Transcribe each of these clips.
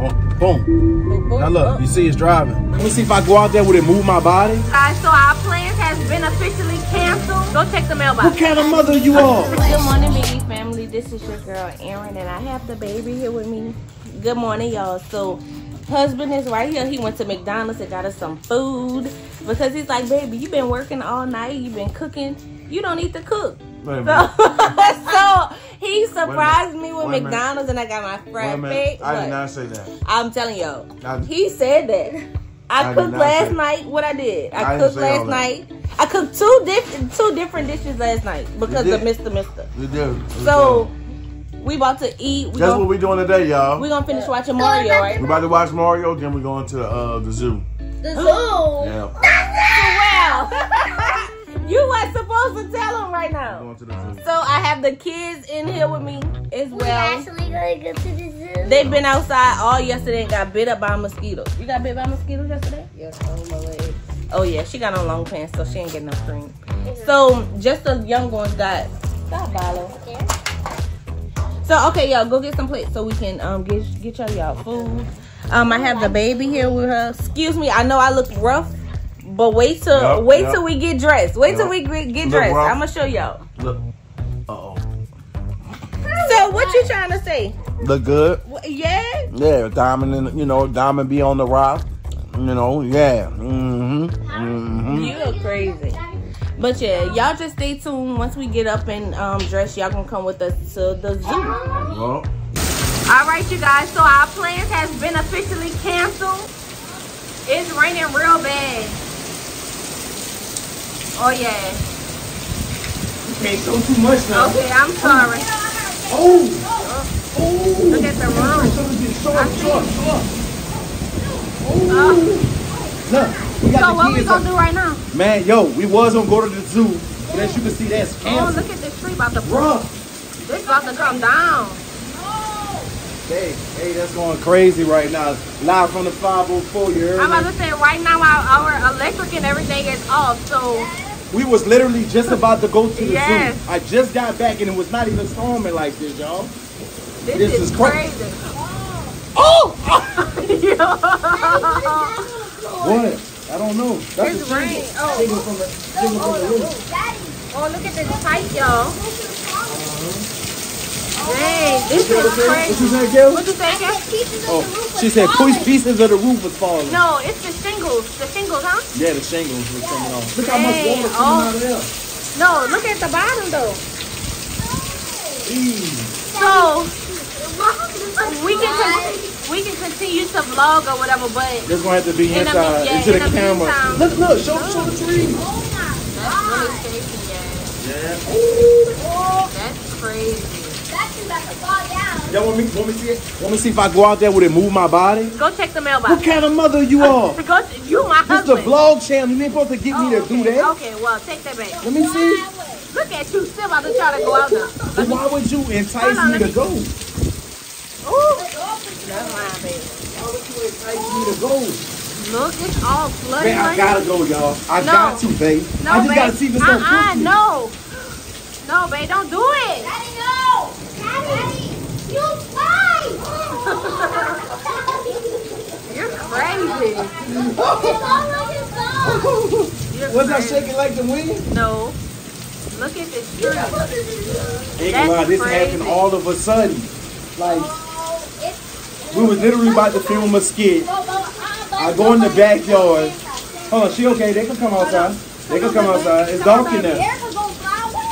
Oh, boom. Now look, you see it's driving. Let me see if I go out there, would it move my body? Guys, so our plans has been officially canceled. Go check the mailbox. What kind of mother you are? Good morning, baby family. This is your girl, Erin, and I have the baby here with me. Good morning, y'all. So, husband is right here. He went to McDonald's and got us some food because he's like, baby, you've been working all night. You've been cooking. You don't need to cook. Wait So, so he surprised me with Wait a minute. McDonald's and I got my Wait a fried minute. I did not say that. I'm telling y'all. I- He said that. I, I cooked last night. What I did, I, I cooked last night. I cooked two different two different dishes last night because of? Mr. Mister. We do. We So do. we about to eat. We guess gonna, what we doing today, y'all? we gonna finish watching Mario, right? We about to watch Mario, then we going to uh, the zoo. The zoo. Yeah, Wow. you was supposed to tell him right now. going to the zoo. So I have the kids in here with me as well. We're well. actually gonna go to the zoo. They've been outside all yesterday and got bit up by mosquitoes. You got bit by mosquitoes yesterday? Yes, on my leg. Oh yeah, she got on long pants, so she ain't getting no cream. So just the young ones got stop Valo. So okay, y'all go get some plates so we can um get get y'all y'all food. Um, I have the baby here with her. Excuse me, I know I look rough, but wait till Yup, wait yup. till we get dressed. Wait till we get, get Look dressed. I'm gonna show y'all. Look. Uh oh. So what you trying to say? Look good. Yeah. Yeah, diamond, in, you know, diamond be on the rock. You know, yeah. Mm-hmm. Mm-hmm. You are crazy. But yeah, y'all just stay tuned. Once we get up and um, dress, y'all gonna come with us to the zoo. Well, All right, you guys. So our plans has been officially canceled. It's raining real bad. Oh yeah. You can't show too much now. Okay, I'm sorry. Oh! Oh! Look at the room. Show it, show I it, see. show it, show. Uh, Look, we got so the what we gonna up. do right now? Man, yo, we was gonna go to the zoo. But as you can see, that's Oh, look at this tree about to Bruh. This about to come down. Hey, hey, that's going crazy right now. Live from the 504, you heard I'm about to say right now our, our electric and everything is off. So We was literally just about to go to the Yes. zoo. I just got back and it was not even storming like this, y'all. this, This is, is cra- crazy. Oh! What? I don't know. That's It's rain. Oh. From the, from the. Oh, look at this pipe, y'all. Dang, this is say? What crazy. you say, Gil? What you say, Ken? Oh, she said push pieces of the roof was falling. No, it's the shingles. The shingles, huh? Yeah, the shingles was coming off. Look how much Dang, water coming oh. out of there. No, look at the bottom though. Eee. So we can we can continue to vlog or whatever, but There's gonna have to be In the inside mean- yeah, into the in the camera. meantime- Look, look, show, show the tree. that's really shaky, yeah. Yeah. That's crazy. That's about to fall down. Y'all want me, want me see it? Want me to see if I go out there, would it move my body? Go check the mailbox. What kind of mother you are? Go, you my husband. This the husband. vlog channel. You ain't supposed to get me Oh, to do that. Okay, well, take that back. Let me see. Look at you, still about to try to go out now. But why would you entice on, me let to go? Ooh, that's mine, baby. Why would you entice me to go? Look, it's all flooded. Man, I gotta go, y'all. I No. got to, babe. No, I just babe. gotta see if it's gonna uh-uh, no. No, babe, don't do it. Daddy, no! Daddy, you fly! You're crazy. You're Was I shaking like the wind? No. Look at this tree. Ain't gonna lie, That's this crazy. happened all of a sudden. Like, we was literally about to film a skit. I go in the backyard. Hold on, she okay? They can come outside. They can come outside. It's dark in there. Come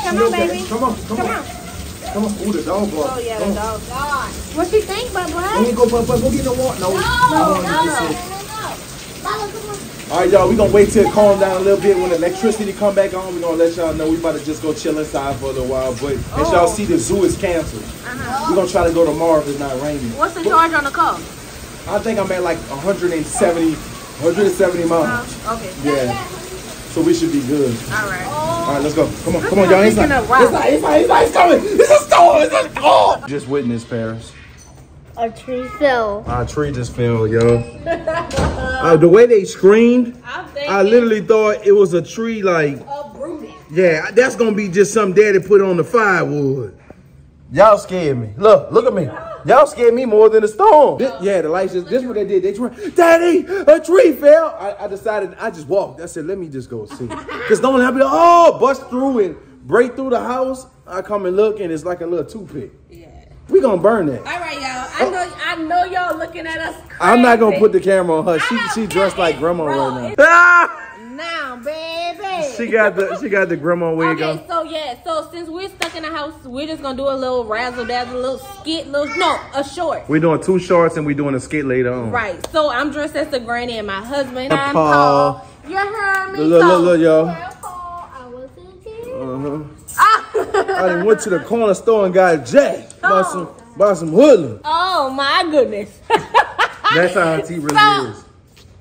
She on, okay. baby. Come on, come on. Come on. Ooh, the dog bark. Oh, yeah, the dog. What you think, Let me go, but, but go get the water. No, I don't want to no. All right, y'all, we gonna wait till it calm down a little bit. When electricity come back on, we gonna let y'all know we about to just go chill inside for a little while. But as y'all Oh. see, the zoo is canceled. Uh-huh. we gonna try to go tomorrow if it's not raining. What's the charge on the car? I think I'm at like 170, 170 miles. Uh, okay. Yeah. So we should be good. All right. All right, let's go. Come on, come on, y'all. him Inside. picking up rocks. Inside, inside, inside. It's coming. It's a storm. It's a oh. Just witnessed Paris. A tree fell. Our tree just fell, yo. uh, the way they screamed, I'm I literally thought it was a tree like uprooted. Yeah, that's gonna be just something daddy put on the firewood. Y'all scared me. Look, look at me. Y'all scared me more than the storm. This- yeah, the lights just, this is what they did. They tried, Daddy, a tree fell. I, I decided, I just walked. I said, let me just go see. Because don't have to, oh, bust through and break through the house. I come and look and it's like a little toothpick. Yeah. We gonna burn that. All right, y'all. I know, I know y'all looking at us. Crazy. I'm not gonna put the camera on her. She she dressed like grandma Bro, right now. Ah! now, baby. She got the she got the grandma wig Okay, on. so yeah, so since we're stuck in the house, we're just gonna do a little razzle dazzle, little skit, little no, a short. We're doing two shorts and we're doing a skit later on. Right. So I'm dressed as the granny and my husband. And I'm Paul. Paul. You heard me. Look, look, look, y'all. I. Uh-huh. I went to the corner store and got. Bought Oh. some bought some hoodlum. oh my goodness. That's how Auntie really So- is.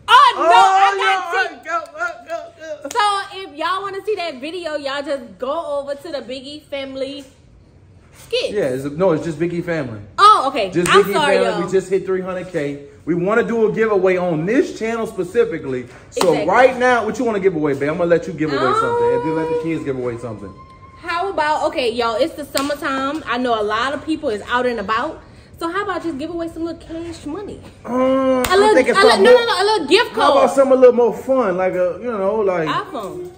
oh no, I got tea. go, go, go, go. So if y'all want to see that video, y'all just go over to the Biggie family skit. Yeah, it's, no, it's just Vicky family. Oh, okay. Just I'm sorry, family. We just hit 300k. We want to do a giveaway on this channel specifically. So Exactly. right now, what you want to give away, babe? I'm gonna let you give away Oh. something, and then let the kids give away something. How about okay, y'all? It's the summertime. I know a lot of people is out and about. So how about just give away some little cash money? Um, A little, a little no, no, no, a little gift card. How about something a little more fun, like a you know, like iPhone,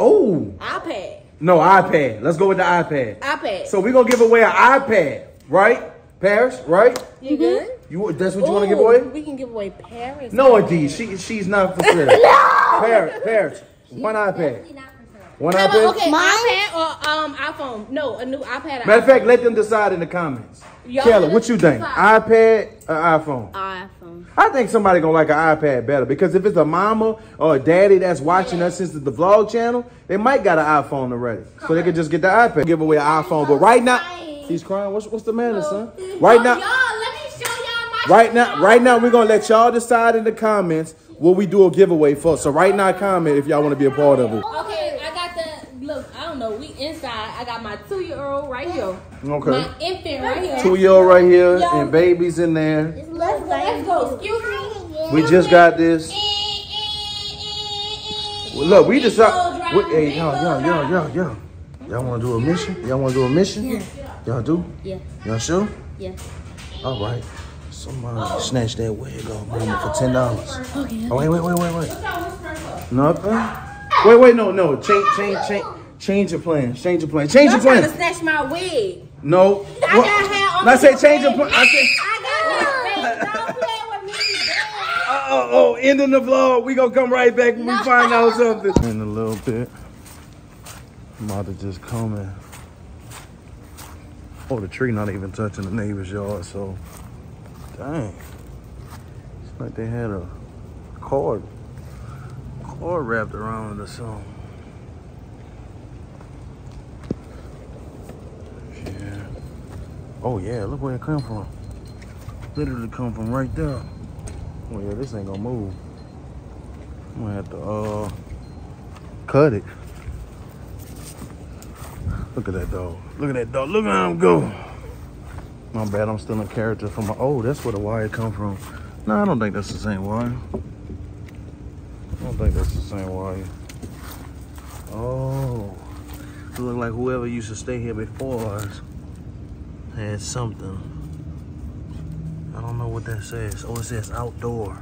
oh iPad, no iPad. Let's go with the iPad. iPad. So we're gonna give away an iPad, right? Paris, right? you mm-hmm. good? You that's what you want to give away? We can give away Paris. No, indeed. She she's not for sale. Paris, Paris, one iPad, Definitely not for one How iPad. about, okay, Mine? iPad or um iPhone? No, a new iPad. Matter of fact, let them decide in the comments. Y'all Kelly, what you think? decide. iPad or iPhone? iPhone. I think somebody gonna like an iPad better because if it's a mama or a daddy that's watching us since the vlog channel, they might got an iPhone already, so they could just get the iPad, give away an iPhone. But right now, he's crying. What's what's the matter, son? Right Oh, now, y'all, let me show y'all my. right now, right now, we're gonna let y'all decide in the comments what we do a giveaway for. So right now, comment if y'all want to be a part of it. Okay, I got the look. I don't know. We inside. I got my two year old right here. Okay. My infant right here. Two year old right here Yo. and babies in there. Let's go. Let's go. Excuse me. We just got this. Well, look, we decided. We, hey, y'all, y'all, y'all, y'all, y'all. Y'all want to do a mission? Y'all want to do a mission? Y'all do? Yeah. Y'all sure? Yeah. All right. Somebody oh. snatch that wig off mama for ten dollars. Oh, okay. Oh wait, wait, wait, wait, wait. Nothing. Wait, wait, no, no. Change, change, change. Change your plan. Change your plan. Change Y'all your trying to snatch my wig. No. I What? got hair on I said change your face. plan. I said. I got hair. Don't play with me. Uh oh, oh, ending the vlog. We gonna come right back when we find out something. In a little bit, I'm about to just come in. Oh, the tree not even touching the neighbor's yard, so dang. It's like they had a cord, cord wrapped around it or something. Yeah. Oh yeah, look where it come from. Literally come from right there. Oh yeah, this ain't gonna move. I'm gonna have to uh cut it. Look at that dog. Look at that dog. Look at him go. My bad, I'm still in character from my oh, that's where the wire come from. No, I don't think that's the same wire. I don't think that's the same wire. Oh. It look like whoever used to stay here before us had something. I don't know what that says. Oh, it says outdoor.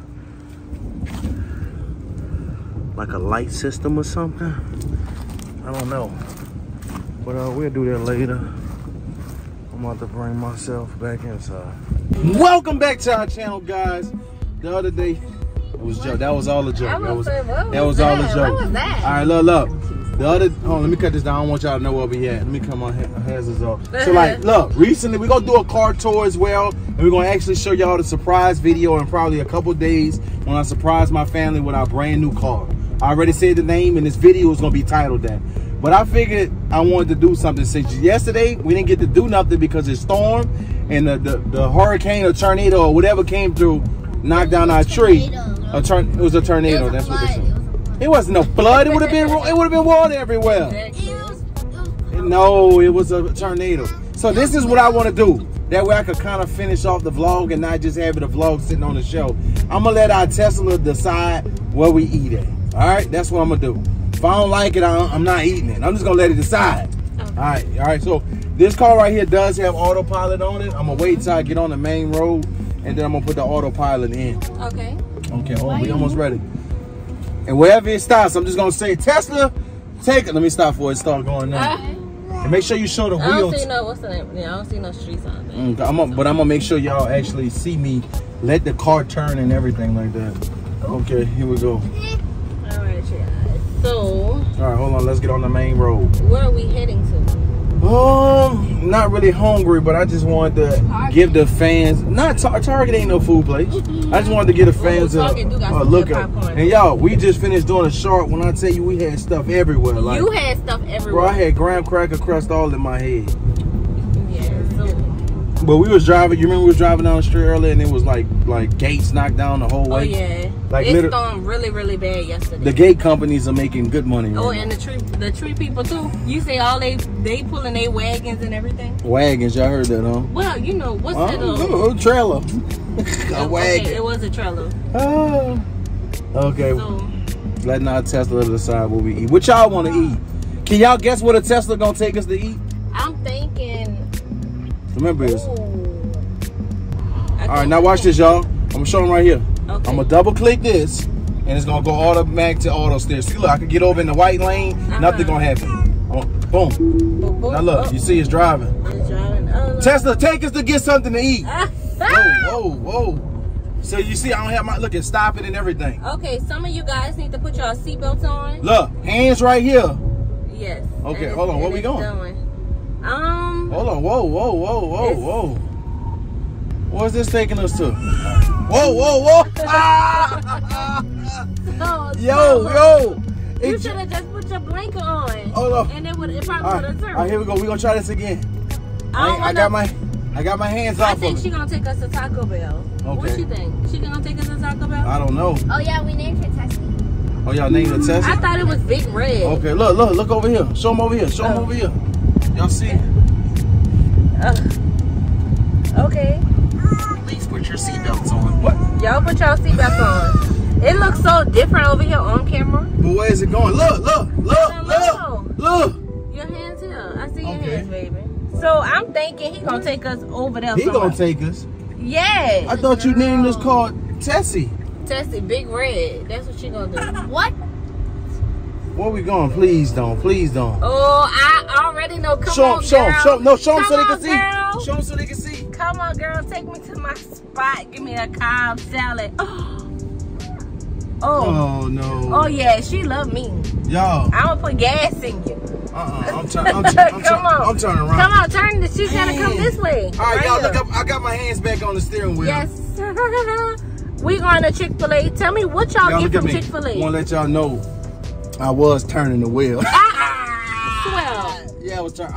Like a light system or something? I don't know. But uh, we'll do that later. I'm about to bring myself back inside. Welcome back to our channel, guys. The other day, it was joke. That was all a joke. That was, that was all a joke. What was that? All right, look, look. The other, oh, let me cut this down. I don't want y'all to know where we at. Let me cut my ha- hazards off. So, like, look, recently we're gonna do a car tour as well, and we're gonna actually show y'all the surprise video in probably a couple days when I surprise my family with our brand new car. I already said the name, and this video is gonna be titled that. But I figured I wanted to do something since yesterday we didn't get to do nothing because it stormed and the, the, the hurricane or tornado or whatever came through knocked down our tree. A turn, it was a tornado. That's what they said. It wasn't no flood. It would have been it would have been water everywhere. No, it was a tornado. So this is what I want to do. That way I could kind of finish off the vlog and not just have it a vlog sitting on the show. I'm gonna let our Tesla decide where we eat at. All right, that's what I'm gonna do. If I don't like it, I- I'm not eating it. I'm just gonna let it decide. All right, all right. So This car right here does have autopilot on it. I'm gonna wait till I get on the main road, and then I'm gonna put the autopilot in. Okay. Okay, on, we almost ready. And wherever it stops, I'm just gonna say Tesla, take it. Let me stop before it start going now. And make sure you show the I don't see no what's the name? Yeah, I don't see no streets on there. Mm, I'm gonna- but I'm gonna make sure y'all actually see me let the car turn and everything like that. Okay, here we go. All right. So, All right, hold on. Let's get on the main road. where are we heading to? Um, not really hungry, but I just wanted to give the fans. Not Tar- Target ain't no food place. I just wanted to give the fans a, Target a look popcorn. And y'all, we just finished doing a short. When I tell you, we had stuff everywhere. Like, you had stuff everywhere. bro, I had graham cracker crust all in my head. Yeah. But we was driving. You remember we was driving down the street earlier, and it was like like gates knocked down the whole way. oh way. yeah. Like it liter- stormed really, really bad yesterday. The gate companies are making good money. Right Oh, now. and the tree, the tree people too. You say all they they pulling their wagons and everything. wagons. Y'all heard that, huh? Well, you know what's that? Oh, Uh, oh, trailer. a wagon. okay, it was a trailer. Oh. Okay. So Letting our Tesla decide what we eat. What y'all want to eat? Can y'all guess what a Tesla gonna take us to eat? I'm. Remember this. All right, now watch this, y'all. I'm gonna show them right here. Okay. I'm gonna double click this, and it's gonna go automatic to auto steer. See, look, I can get over in the white lane. Uh-huh. Nothing gonna happen. Oh, boom. Boom, boom. Now look, Oh, you see it's driving. it's driving. Oh. Tesla, take us to get something to eat. Whoa, whoa, whoa. So you see, I don't have my look at stop it and everything. Okay, some of you guys need to put your seatbelts on. Look, hands right here. Yes. Okay, hold on, where we going? Um. Hold on, whoa, whoa, whoa, whoa, It's- whoa. Where's this taking us to? Whoa, whoa, whoa! Ah! Oh, yo, no. yo! You should have just put your blanket on. Hold on. And it would. It all probably right, would have all turned. right, here we go. We gonna try this again. I, I, don't I wanna, got my, I got my hands off. I think of she gonna take us to Taco Bell. Okay. What Okay. she think? She gonna take us to Taco Bell? I don't know. Oh yeah, we named her Tessie. Oh, y'all named the test? I thought it was Big Red. Okay, look, look, look over here. Show them over here. Show them Oh. over here. Y'all see? Uh, okay. Please put your seatbelts on. What? Y'all put y'all seatbelts on. It looks so different over here on camera. But where is it going? Look, look, look, Hello. look, look. Your hands here. I see your Okay. hands, baby. So I'm thinking he gonna take us over there. He somewhere. gonna take us. Yeah. I thought you named this car Tessie. Tessie, Big Red. That's what she gonna do. What? Where we going? Please don't. Please don't. Oh, I already know. Come show on, them, show them, show them. No, show them so Come they can on, see. Show them so they can see. Come on, girl. Take me to my spot. Give me a Cobb salad. Oh. Oh no. Oh yeah, she love me. Y'all. I'm gonna put gas in you. Uh-uh. I'm turning. I'm, turn, I'm, Come turn, on. I'm turning around. Come on, turn. The, she's gonna come this way. All right, y'all. Look up. I got my hands back on the steering wheel. Yes. we going to Chick Fil A. Tell me what y'all, Y'all get from. Chick Fil A. I Want to let y'all know, I was turning the wheel. Swell. yeah, I was turning.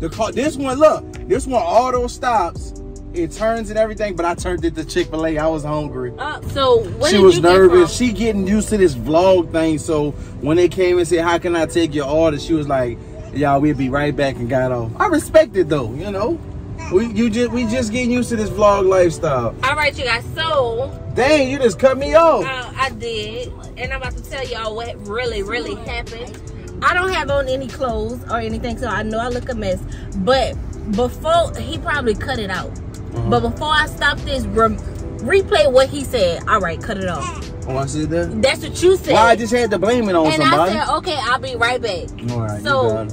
The car. This one, look. This one auto stops. It turns and everything, but I turned it to Chick Fil A. I was hungry. Uh, so she did was get nervous. from? She getting used to this vlog thing. So when they came and said, "How can I take your order?" She was like, "Y'all, we'll be right back," and got off. I respect it though. You know, we you just we just getting used to this vlog lifestyle. All right, you guys. So Dang, you just cut me off. uh, I did, and I'm about to tell y'all what really, really happened. I don't have on any clothes or anything, so I know I look a mess. But before he probably cut it out. Uh-huh. But before I stop this, re- replay what he said. All right, cut it off. Oh, I said that. That's what you said. Well, I just had to blame it on and somebody. I said, okay, I'll be right back. All right, so-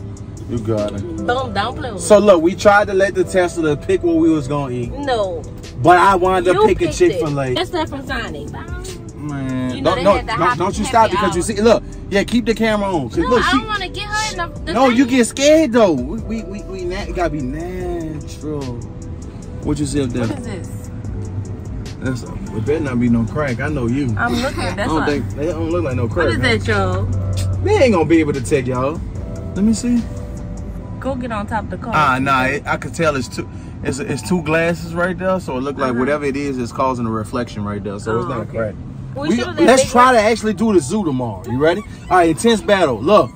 you got it. Boom, don't play with So look, we tried to let the Tesla pick what we was gonna eat. No. but I up You picking picked Chick Fil A. That's that from Sonic. Man, You know don't, don't, don't, don't you stop because you see. Look, yeah, keep the camera on. No, look, I she, don't want to get her in the, the no, you get scared though. We we we, we nat- gotta be natural. What you see up there? What is this? That's a, it better not be no crack. I know you. I'm looking. I That's don't what. think they don't look like no crack. What is huh? that, y'all? They ain't gonna be able to take y'all. Let me see. Go get on top of the car. Ah, nah, it, I could tell it's two. It's, it's two glasses right there, so it look like Uh-huh. whatever it is is causing a reflection right there. So it's Oh, not okay. a crack. we We, let's try to actually do the zoo tomorrow. You ready? All right, intense battle. Look,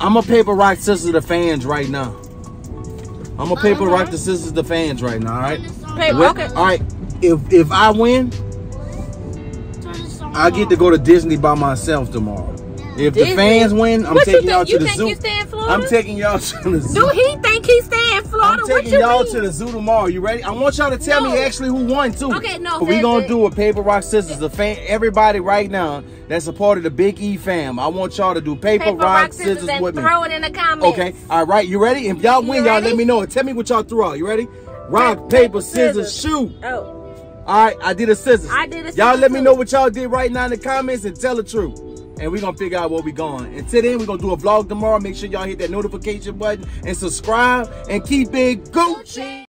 I'm a paper rock scissors the fans right now. I'm a paper rock the scissors the fans right now. All right. Paper, What- okay. All right. If if I win, I get to go to Disney by myself tomorrow. If Disney? the fans win, I'm what taking y'all to You the zoo. you stay in Florida? I'm taking y'all to the zoo. Do he think he stay Florida. I'm taking you y'all to the zoo tomorrow. You ready? I want y'all to tell me actually who won too. Okay, no, But we gonna it- do a paper rock scissors. The fan, everybody right now that's a part of the Big E fam. I want y'all to do paper, Paper, rock, scissors, and with me. throw it in the comments. Okay, all right, you ready? If y'all win, y'all let me know. Tell me what y'all threw out. You ready? Rock, paper, scissors, shoot. Oh, All right, I did a scissors. I did a Y'all let me know what y'all did right now in the comments and tell the truth. And we're gonna figure out where we're going. Until then, we're gonna do a vlog tomorrow. Make sure y'all hit that notification button and subscribe and keep it Gucci.